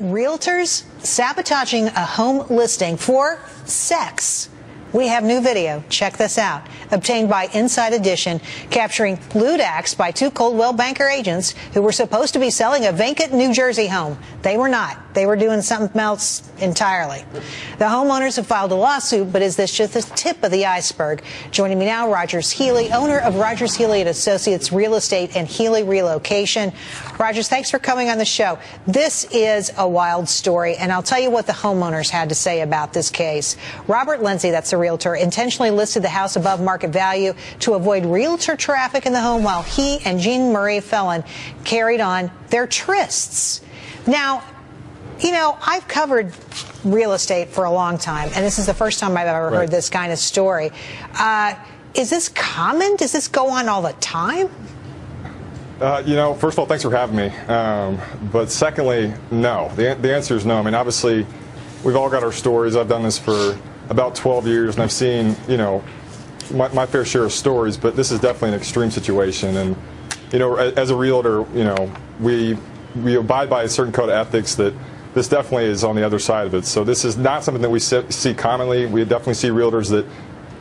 realtors sabotaging a home listing for sex. We have new video. Check this out. Obtained by Inside Edition, capturing lewd acts by two Coldwell Banker agents who were supposed to be selling a vacant New Jersey home. They were not. They were doing something else entirely. The homeowners have filed a lawsuit, but is this just the tip of the iceberg? Joining me now, Rogers Healy, owner of Rogers Healy and Associates Real Estate and Healy Relocation. Rogers, thanks for coming on the show. This is a wild story, and I'll tell you what the homeowners had to say about this case. Robert Lindsay, that's the realtor, intentionally listed the house above market value to avoid realtor traffic in the home while he and Jean Marie Felon carried on their trysts. Now, you know, I've covered real estate for a long time, and this is the first time I've ever Right. heard this kind of story. Uh, is this common? Does this go on all the time? Uh, you know, first of all, thanks for having me. Um, but secondly, no. The, the answer is no. I mean, obviously, we've all got our stories. I've done this for about 12 years, and I've seen, you know, my, my fair share of stories, but this is definitely an extreme situation. And, you know, as a realtor, you know, we, we abide by a certain code of ethics that this definitely is on the other side of it. So this is not something that we see commonly. We definitely see realtors that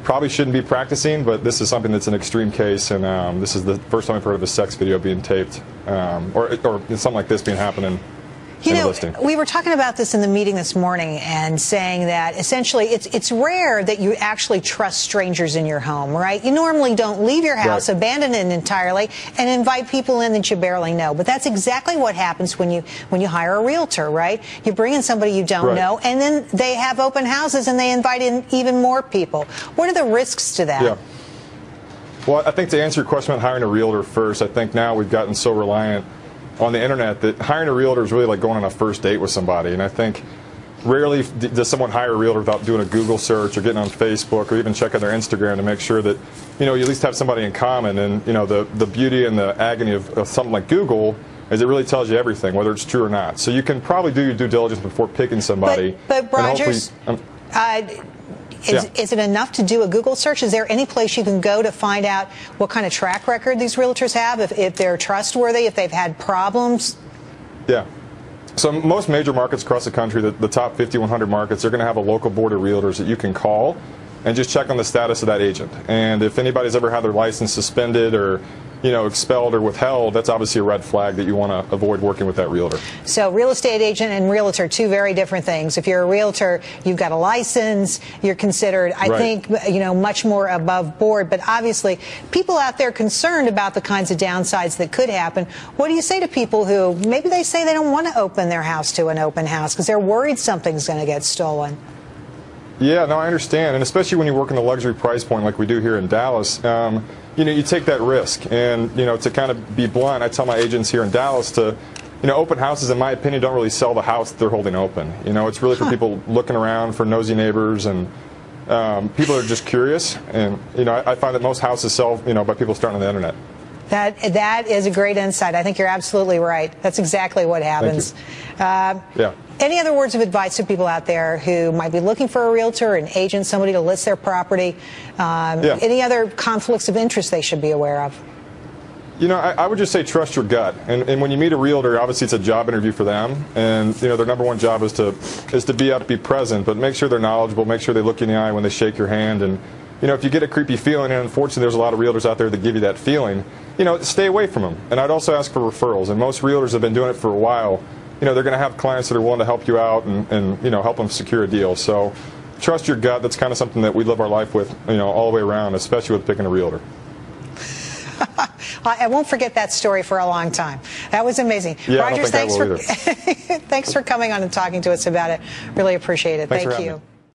probably shouldn't be practicing, but this is something that's an extreme case, and um, this is the first time I've heard of a sex video being taped, um, or, or something like this being happening You know, listing. we were talking about this in the meeting this morning and saying that essentially it's it's rare that you actually trust strangers in your home, right? You normally don't leave your house, Right. abandon it entirely, and invite people in that you barely know. But that's exactly what happens when you when you hire a realtor, right? You bring in somebody you don't Right. know, and then they have open houses and they invite in even more people. What are the risks to that? Yeah. Well, I think to answer your question about hiring a realtor first, I think now we've gotten so reliant on the internet that hiring a realtor is really like going on a first date with somebody. And I think rarely does someone hire a realtor without doing a Google search or getting on Facebook or even checking their Instagram to make sure that you know you at least have somebody in common. And you know the the beauty and the agony of, of something like Google is it really tells you everything, whether it's true or not. So you can probably do your due diligence before picking somebody. But, but Rogers, uh, is, Yeah. is it enough to do a Google search? Is there any place you can go to find out what kind of track record these realtors have, if, if they're trustworthy, if they've had problems? Yeah. So most major markets across the country, the, the top 5,100 markets, they're going to have a local board of realtors that you can call and just check on the status of that agent. And if anybody's ever had their license suspended or, you know, expelled or withheld, that's obviously a red flag that you want to avoid working with that realtor. So, real estate agent and realtor, two very different things. If you're a realtor, you've got a license, you're considered, I Right. think, you know, much more above board. But obviously, people out there concerned about the kinds of downsides that could happen. What do you say to people who maybe they say they don't want to open their house to an open house because they're worried something's going to get stolen? Yeah, no, I understand, and especially when you work in the luxury price point like we do here in Dallas, um, you know, you take that risk, and you know, to kind of be blunt, I tell my agents here in Dallas to, you know, open houses, in my opinion, don't really sell the house that they're holding open. You know, it's really for people looking around for nosy neighbors and. Um, people are just curious, and you know I, I find that most houses sell, you know, by people starting on the internet. That that is a great insight. I think you're absolutely right. That's exactly what happens. Uh, Yeah. Any other words of advice to people out there who might be looking for a realtor, an agent, somebody to list their property? Um, Yeah. Any other conflicts of interest they should be aware of? You know, I, I would just say trust your gut. And, and when you meet a realtor, obviously it's a job interview for them, and you know their number one job is to is to be up, be present, but make sure they're knowledgeable, make sure they look you in the eye when they shake your hand, and you know if you get a creepy feeling, and unfortunately there's a lot of realtors out there that give you that feeling, you know, stay away from them. And I'd also ask for referrals. And most realtors have been doing it for a while. You know, they're going to have clients that are willing to help you out and, and you know help them secure a deal. So trust your gut. That's kind of something that we live our life with, you know, all the way around, especially with picking a realtor. I won't forget that story for a long time. That was amazing. Yeah, Rogers, thanks for thanks for coming on and talking to us about it. Really appreciate it. Thanks Thank you. me.